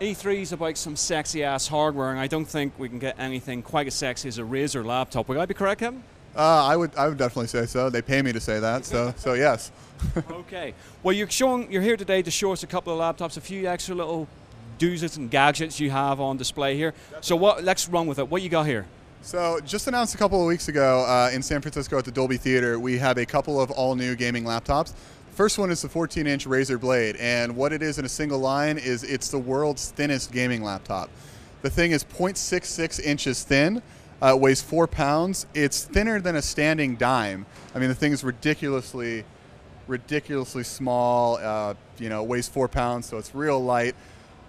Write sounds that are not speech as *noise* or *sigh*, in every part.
E3 is about some sexy ass hardware, and I don't think we can get anything quite as sexy as a Razer laptop. Would I be correct, Kevin? Uh, I would I would definitely say so. They pay me to say that, so *laughs* so yes. okay. Well, you're showing you're here today to show us a couple of laptops, a few extra little doozes and gadgets you have on display here. So what? Let's run with it. What you got here? So just announced a couple of weeks ago uh, in San Francisco at the Dolby Theater, we have a couple of all new gaming laptops. First one is the 14-inch Razer Blade, and what it is in a single line is it's the world's thinnest gaming laptop. The thing is 0.66 inches thin. Uh, weighs four pounds. It's thinner than a standing dime. I mean, the thing is ridiculously, ridiculously small. Uh, you know, weighs four pounds, so it's real light.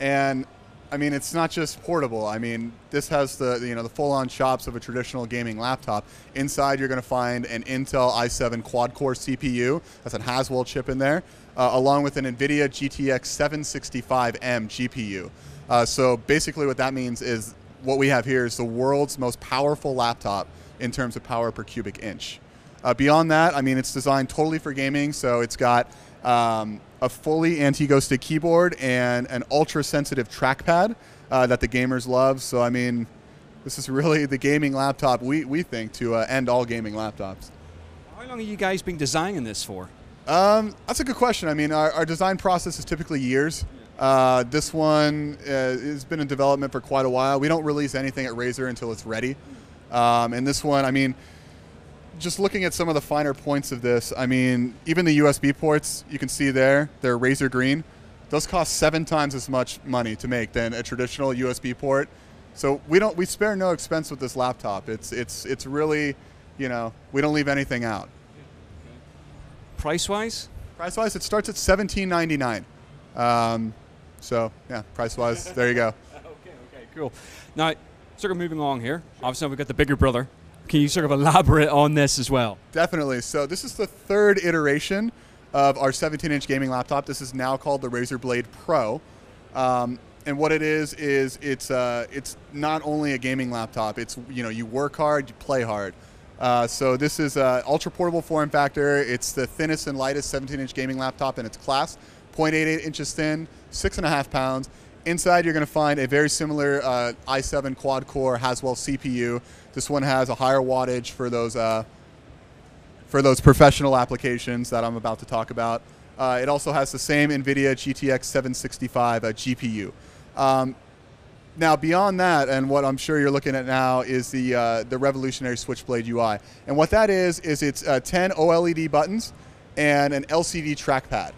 And I mean, it's not just portable. I mean, this has the you know the full-on chops of a traditional gaming laptop. Inside, you're going to find an Intel i7 quad-core CPU. That's a Haswell chip in there, uh, along with an NVIDIA GTX 765M GPU. Uh, so basically, what that means is what we have here is the world's most powerful laptop in terms of power per cubic inch. Uh, beyond that, I mean, it's designed totally for gaming, so it's got um, a fully anti-ghosted keyboard and an ultra-sensitive trackpad uh, that the gamers love. So, I mean, this is really the gaming laptop we, we think to uh, end all gaming laptops. How long have you guys been designing this for? Um, that's a good question. I mean, our, our design process is typically years. Uh, this one uh, has been in development for quite a while. We don't release anything at Razer until it's ready. Um, and this one, I mean, just looking at some of the finer points of this, I mean, even the USB ports you can see there, they're Razer green. Those cost seven times as much money to make than a traditional USB port. So we don't we spare no expense with this laptop. It's it's it's really, you know, we don't leave anything out. Price wise? Price wise, it starts at seventeen ninety nine. Um, so yeah, price wise, there you go. *laughs* okay, okay, cool. Now, sort of moving along here. Obviously, we've got the bigger brother. Can you sort of elaborate on this as well? Definitely. So this is the third iteration of our 17-inch gaming laptop. This is now called the Razer Blade Pro. Um, and what it is is it's uh, it's not only a gaming laptop. It's you know you work hard, you play hard. Uh, so this is an ultra portable form factor. It's the thinnest and lightest 17-inch gaming laptop in its class. 0.88 inches thin, six and a half pounds. Inside, you're going to find a very similar uh, i7 quad-core Haswell CPU. This one has a higher wattage for those uh, for those professional applications that I'm about to talk about. Uh, it also has the same NVIDIA GTX 765 uh, GPU. Um, now, beyond that, and what I'm sure you're looking at now is the uh, the revolutionary Switchblade UI. And what that is is it's uh, 10 OLED buttons and an LCD trackpad.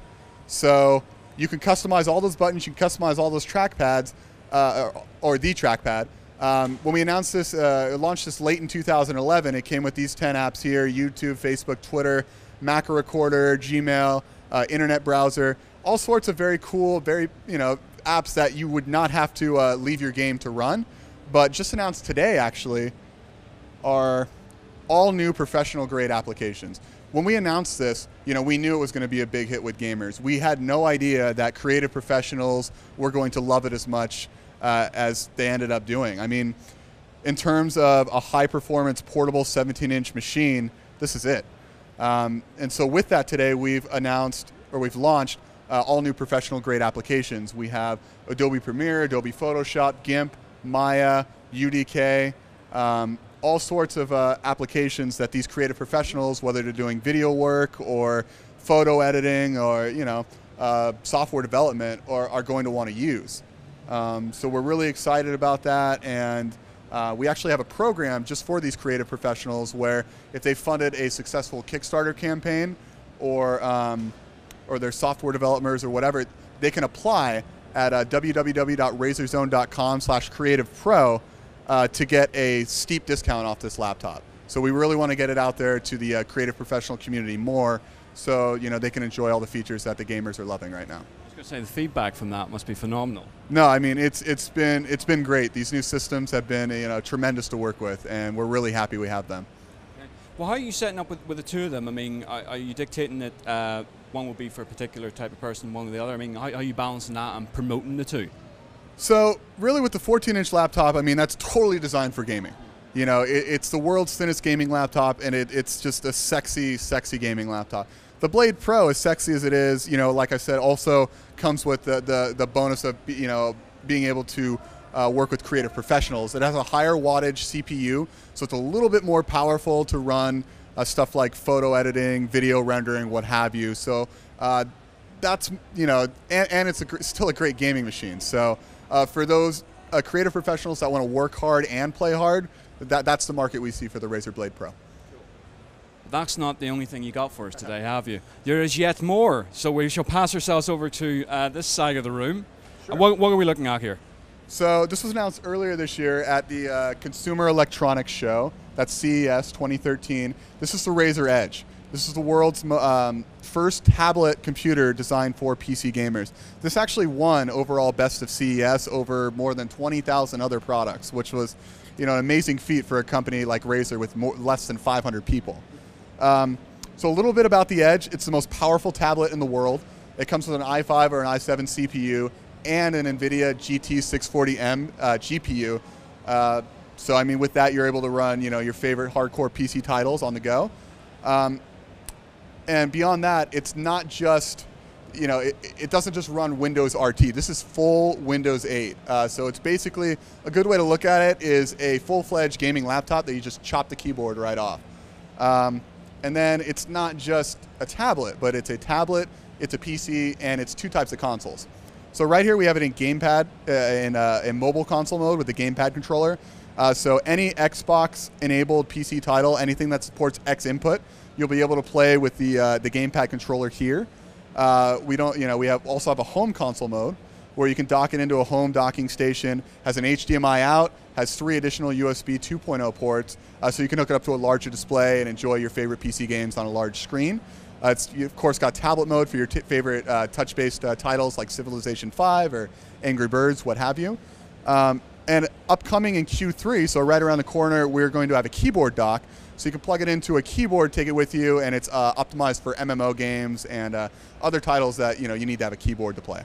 So you can customize all those buttons. You can customize all those trackpads, uh, or, or, the trackpad. Um, when we announced this, uh, launched this late in 2011, it came with these 10 apps here: YouTube, Facebook, Twitter, Macro Recorder, Gmail, uh, Internet browser, all sorts of very cool, very you know apps that you would not have to uh, leave your game to run. But just announced today, actually, are all new professional grade applications when we announced this, you know, we knew it was going to be a big hit with gamers. We had no idea that creative professionals were going to love it as much uh, as they ended up doing. I mean, in terms of a high performance portable 17 inch machine, this is it. Um, and so, with that, today we've announced or we've launched uh, all new professional grade applications. We have Adobe Premiere, Adobe Photoshop, GIMP, Maya, UDK. Um, all sorts of uh, applications that these creative professionals, whether they're doing video work or photo editing or you know uh, software development, are, are going to want to use. Um, so we're really excited about that, and uh, we actually have a program just for these creative professionals where if they funded a successful Kickstarter campaign or um, or they're software developers or whatever, they can apply at uh, www.razerzone.com/creative-pro uh, to get a steep discount off this laptop. So we really want to get it out there to the uh, creative professional community more, so you know they can enjoy all the features that the gamers are loving right now. Gonna say the feedback from that must be phenomenal. No, I mean it's it's been it's been great. These new systems have been you know tremendous to work with, and we're really happy we have them. Well, how are you setting up with, with the two of them? I mean, are, are you dictating that uh, one will be for a particular type of person, one or the other? I mean, how, how are you balancing that and promoting the two? So really, with the 14-inch laptop, I mean that's totally designed for gaming. You know, it, it's the world's thinnest gaming laptop, and it, it's just a sexy, sexy gaming laptop. The Blade Pro, as sexy as it is, you know, like I said, also comes with the the, the bonus of you know being able to uh, work with creative professionals. It has a higher wattage CPU, so it's a little bit more powerful to run uh, stuff like photo editing, video rendering, what have you. So uh, that's you know, and, and it's a, still a great gaming machine. So uh, for those uh, creative professionals that want to work hard and play hard, that, that's the market we see for the Razer Blade Pro. That's not the only thing you got for us today, have you? There is yet more. So we shall pass ourselves over to uh, this side of the room. Sure. What, what are we looking at here? So this was announced earlier this year at the uh, Consumer Electronics Show. That's CES 2013. This is the Razer Edge. This is the world's um, first tablet computer designed for PC gamers. This actually won overall best of CES over more than 20,000 other products, which was, you know, an amazing feat for a company like Razer with more, less than 500 people. Um, so a little bit about the Edge. It's the most powerful tablet in the world. It comes with an i5 or an i7 CPU and an NVIDIA GT640M uh, GPU. Uh, so I mean, with that, you're able to run you know your favorite hardcore PC titles on the go. Um, and beyond that, it's not just you know it, it, doesn't just run Windows RT. This is full Windows 8. Uh, so it's basically a good way to look at it is a full-fledged gaming laptop that you just chop the keyboard right off. Um, and then it's not just a tablet, but it's a tablet, it's a PC, and it's two types of consoles. So right here we have it in gamepad, uh, in, uh, in mobile console mode with the gamepad controller. Uh, so any Xbox enabled PC title, anything that supports X input, you'll be able to play with the uh, the gamepad controller here. Uh, we don't, you know, we have also have a home console mode where you can dock it into a home docking station. Has an HDMI out, has three additional USB 2.0 ports, uh, so you can hook it up to a larger display and enjoy your favorite PC games on a large screen. Uh, it's you of course got tablet mode for your favorite uh, touch-based titles like Civilization 5 or Angry Birds, what have you. Um, and upcoming in Q3, so right around the corner, we're going to have a keyboard dock. So you can plug it into a keyboard, take it with you, and it's uh, optimized for MMO games and uh, other titles that you know you need to have a keyboard to play.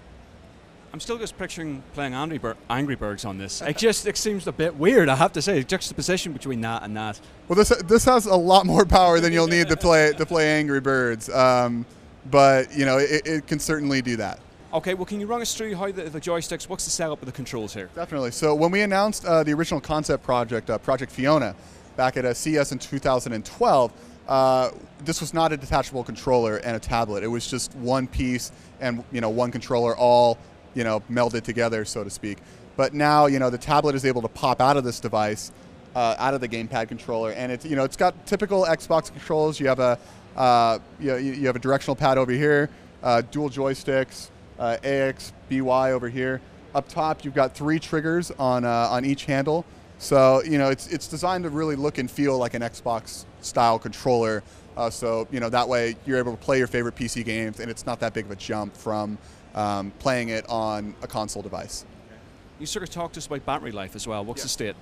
I'm still just picturing playing Angry, Bir- Angry Birds on this. It just it seems a bit weird, I have to say. the Juxtaposition between that and that. Well, this this has a lot more *laughs* power than you'll need to play to play Angry Birds, um, but you know it, it, can certainly do that. Okay, well, can you run us through how the, the joysticks? What's the setup of the controls here? Definitely. So when we announced uh, the original concept project, uh, Project Fiona, back at a CES in 2012. Uh, this was not a detachable controller and a tablet. It was just one piece and you know one controller all you know, melded together, so to speak. But now, you know, the tablet is able to pop out of this device, uh, out of the gamepad controller, and it's, you know, it's got typical Xbox controls. You have a, uh, you, you have a directional pad over here, uh, dual joysticks, uh, AX, BY over here. Up top, you've got three triggers on uh, on each handle. So you know, it's it's designed to really look and feel like an Xbox style controller. Uh, so you know that way you're able to play your favorite PC games, and it's not that big of a jump from um, playing it on a console device. You sort of talked to us about battery life as well. What's yeah. the state?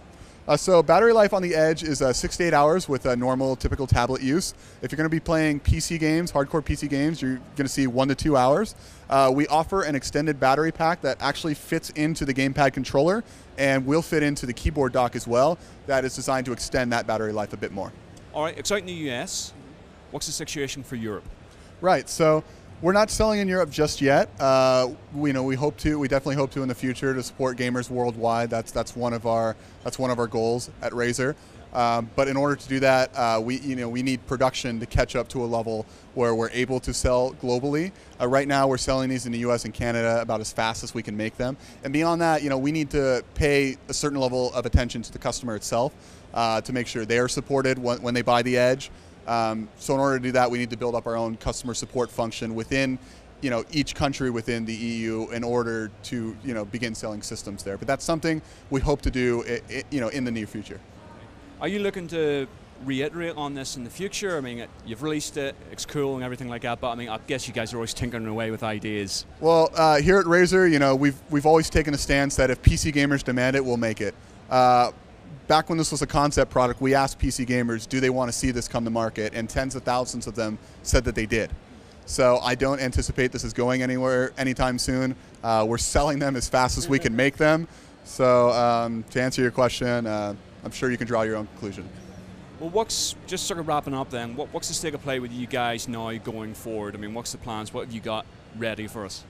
Uh, so battery life on the Edge is uh, six to eight hours with a normal, typical tablet use. If you're going to be playing PC games, hardcore PC games, you're going to see one to two hours. Uh, we offer an extended battery pack that actually fits into the gamepad controller and will fit into the keyboard dock as well. That is designed to extend that battery life a bit more. All right, exciting the US. What's the situation for Europe? Right. So we're not selling in Europe just yet. Uh, we, you know, we hope to. We definitely hope to in the future to support gamers worldwide. That's that's one of our that's one of our goals at Razer. Um, but in order to do that, uh, we you know we need production to catch up to a level where we're able to sell globally. Uh, right now, we're selling these in the U.S. and Canada about as fast as we can make them. And beyond that, you know, we need to pay a certain level of attention to the customer itself uh, to make sure they are supported when, when they buy the Edge. Um, so in order to do that, we need to build up our own customer support function within you know each country within the EU in order to you know begin selling systems there. But that's something we hope to do you know in the near future. Are you looking to reiterate on this in the future? I mean, it, you've released it, it's cool and everything like that, but I mean, I guess you guys are always tinkering away with ideas. Well, uh, here at Razer, you know, we've we've always taken a stance that if PC gamers demand it, we'll make it. Uh, back when this was a concept product, we asked PC gamers, do they want to see this come to market? And tens of thousands of them said that they did. So I don't anticipate this is going anywhere anytime soon. Uh, we're selling them as fast as we can make them. So um, to answer your question, uh, I'm sure you can draw your own conclusion. Well, what's just sort of wrapping up then? What, what's the state of play with you guys now going forward? I mean, what's the plans? What have you got ready for us?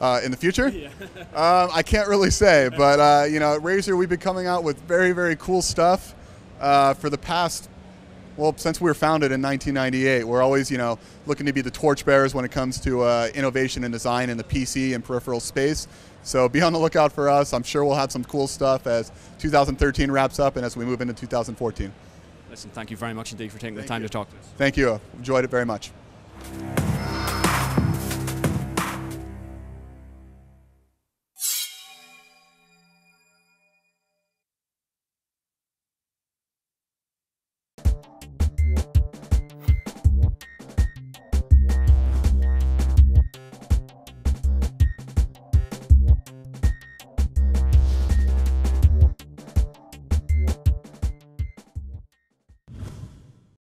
Uh, in the future? *laughs* Yeah. um, I can't really say, but uh, you know, at Razer, we've been coming out with very, very cool stuff uh, for the past well, since we were founded in 1998, we're always, you know, looking to be the torchbearers when it comes to uh, innovation and design in the PC and peripheral space. So be on the lookout for us. I'm sure we'll have some cool stuff as 2013 wraps up and as we move into 2014. Listen, thank you very much indeed for taking thank the time you. to talk to us. Thank you. Enjoyed it very much.